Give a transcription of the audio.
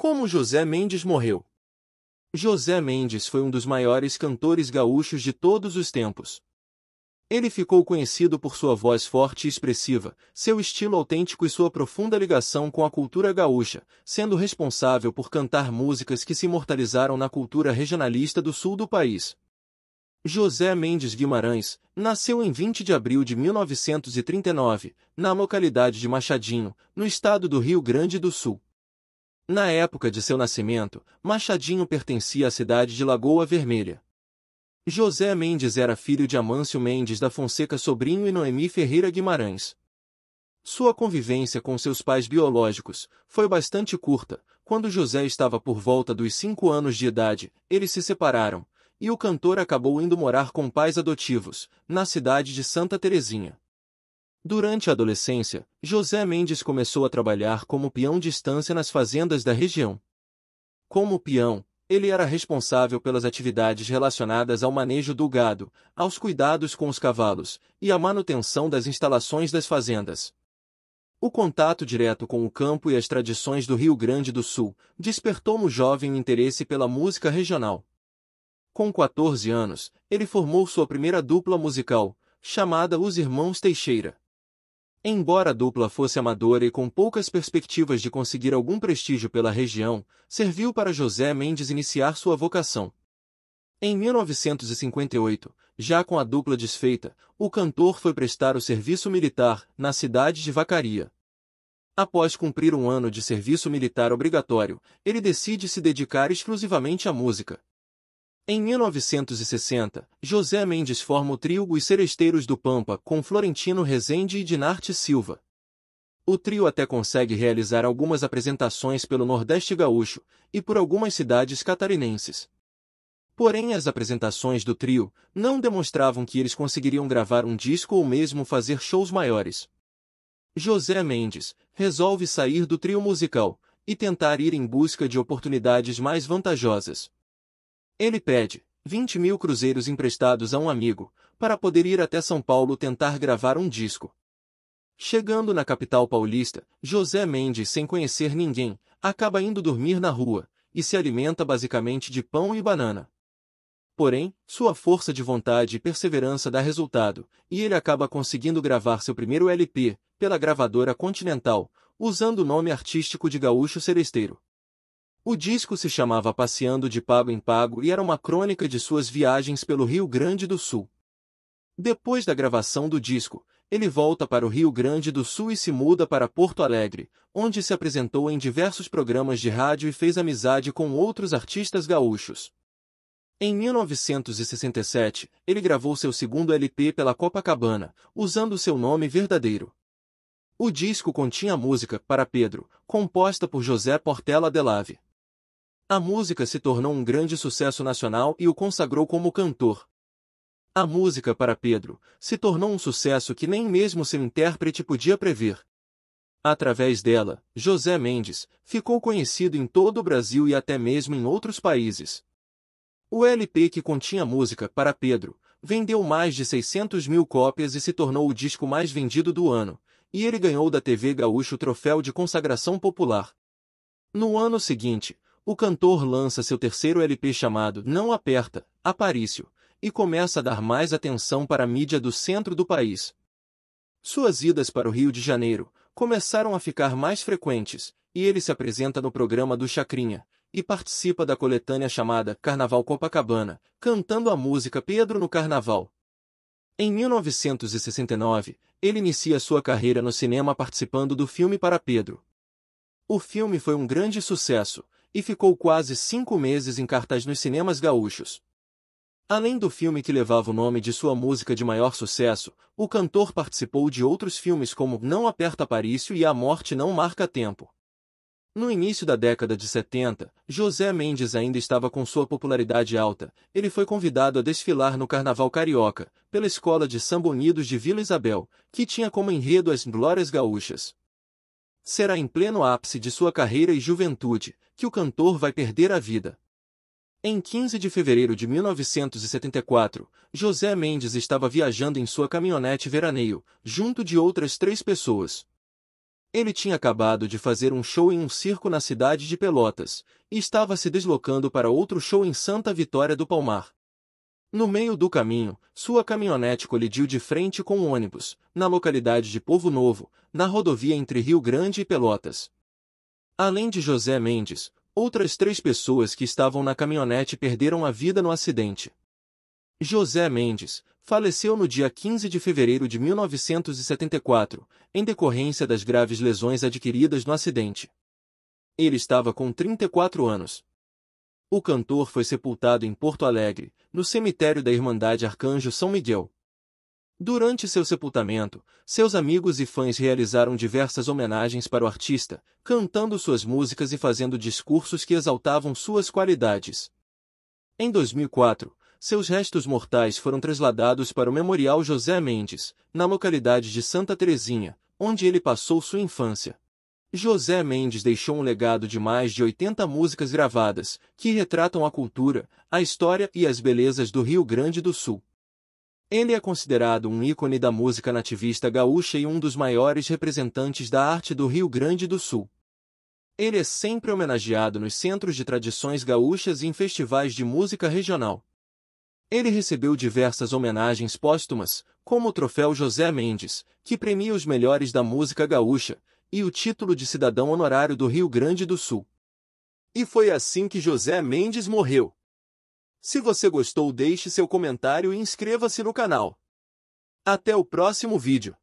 Como José Mendes morreu? José Mendes foi um dos maiores cantores gaúchos de todos os tempos. Ele ficou conhecido por sua voz forte e expressiva, seu estilo autêntico e sua profunda ligação com a cultura gaúcha, sendo responsável por cantar músicas que se imortalizaram na cultura regionalista do sul do país. José Mendes Guimarães nasceu em 20 de abril de 1939, na localidade de Machadinho, no estado do Rio Grande do Sul. Na época de seu nascimento, Machadinho pertencia à cidade de Lagoa Vermelha. José Mendes era filho de Amâncio Mendes da Fonseca Sobrinho e Noemi Ferreira Guimarães. Sua convivência com seus pais biológicos foi bastante curta. Quando José estava por volta dos cinco anos de idade, eles se separaram, e o cantor acabou indo morar com pais adotivos, na cidade de Santa Terezinha. Durante a adolescência, José Mendes começou a trabalhar como peão de estância nas fazendas da região. Como peão, ele era responsável pelas atividades relacionadas ao manejo do gado, aos cuidados com os cavalos e à manutenção das instalações das fazendas. O contato direto com o campo e as tradições do Rio Grande do Sul despertou no jovem interesse pela música regional. Com 14 anos, ele formou sua primeira dupla musical, chamada Os Irmãos Teixeira. Embora a dupla fosse amadora e com poucas perspectivas de conseguir algum prestígio pela região, serviu para José Mendes iniciar sua vocação. Em 1958, já com a dupla desfeita, o cantor foi prestar o serviço militar na cidade de Vacaria. Após cumprir um ano de serviço militar obrigatório, ele decide se dedicar exclusivamente à música. Em 1960, José Mendes forma o trio Os Seresteiros do Pampa com Florentino Rezende e Dinarte Silva. O trio até consegue realizar algumas apresentações pelo Nordeste Gaúcho e por algumas cidades catarinenses. Porém, as apresentações do trio não demonstravam que eles conseguiriam gravar um disco ou mesmo fazer shows maiores. José Mendes resolve sair do trio musical e tentar ir em busca de oportunidades mais vantajosas. Ele pede 20 mil cruzeiros emprestados a um amigo, para poder ir até São Paulo tentar gravar um disco. Chegando na capital paulista, José Mendes, sem conhecer ninguém, acaba indo dormir na rua, e se alimenta basicamente de pão e banana. Porém, sua força de vontade e perseverança dá resultado, e ele acaba conseguindo gravar seu primeiro LP, pela gravadora Continental, usando o nome artístico de Gaúcho Seresteiro. O disco se chamava Passeando de Pago em Pago e era uma crônica de suas viagens pelo Rio Grande do Sul. Depois da gravação do disco, ele volta para o Rio Grande do Sul e se muda para Porto Alegre, onde se apresentou em diversos programas de rádio e fez amizade com outros artistas gaúchos. Em 1967, ele gravou seu segundo LP pela Copacabana, usando seu nome verdadeiro. O disco continha música Para Pedro, composta por José Portela Delave. A música se tornou um grande sucesso nacional e o consagrou como cantor. A música para Pedro se tornou um sucesso que nem mesmo seu intérprete podia prever. Através dela, José Mendes ficou conhecido em todo o Brasil e até mesmo em outros países. O LP que continha música para Pedro vendeu mais de 600 mil cópias e se tornou o disco mais vendido do ano, e ele ganhou da TV Gaúcho o troféu de consagração popular. No ano seguinte, o cantor lança seu terceiro LP chamado Não Aperta, Aparício, e começa a dar mais atenção para a mídia do centro do país. Suas idas para o Rio de Janeiro começaram a ficar mais frequentes, e ele se apresenta no programa do Chacrinha, e participa da coletânea chamada Carnaval Copacabana, cantando a música Pedro no Carnaval. Em 1969, ele inicia sua carreira no cinema participando do filme Para Pedro. O filme foi um grande sucesso, e ficou quase cinco meses em cartaz nos cinemas gaúchos. Além do filme que levava o nome de sua música de maior sucesso, o cantor participou de outros filmes como Não Aperta Parício e A Morte Não Marca Tempo. No início da década de 70, José Mendes ainda estava com sua popularidade alta. Ele foi convidado a desfilar no Carnaval Carioca, pela Escola de Samba Unidos de Vila Isabel, que tinha como enredo as Glórias Gaúchas. Será em pleno ápice de sua carreira e juventude que o cantor vai perder a vida. Em 15 de fevereiro de 1974, José Mendes estava viajando em sua caminhonete veraneio, junto de outras três pessoas. Ele tinha acabado de fazer um show em um circo na cidade de Pelotas, e estava se deslocando para outro show em Santa Vitória do Palmar. No meio do caminho, sua caminhonete colidiu de frente com um ônibus, na localidade de Povo Novo, na rodovia entre Rio Grande e Pelotas. Além de José Mendes, outras três pessoas que estavam na caminhonete perderam a vida no acidente. José Mendes faleceu no dia 15 de fevereiro de 1974, em decorrência das graves lesões adquiridas no acidente. Ele estava com 34 anos. O cantor foi sepultado em Porto Alegre, no cemitério da Irmandade Arcanjo São Miguel. Durante seu sepultamento, seus amigos e fãs realizaram diversas homenagens para o artista, cantando suas músicas e fazendo discursos que exaltavam suas qualidades. Em 2004, seus restos mortais foram trasladados para o Memorial José Mendes, na localidade de Santa Terezinha, onde ele passou sua infância. José Mendes deixou um legado de mais de 80 músicas gravadas, que retratam a cultura, a história e as belezas do Rio Grande do Sul. Ele é considerado um ícone da música nativista gaúcha e um dos maiores representantes da arte do Rio Grande do Sul. Ele é sempre homenageado nos centros de tradições gaúchas e em festivais de música regional. Ele recebeu diversas homenagens póstumas, como o Troféu José Mendes, que premia os melhores da música gaúcha, e o título de cidadão honorário do Rio Grande do Sul. E foi assim que José Mendes morreu. Se você gostou deixe seu comentário e inscreva-se no canal. Até o próximo vídeo.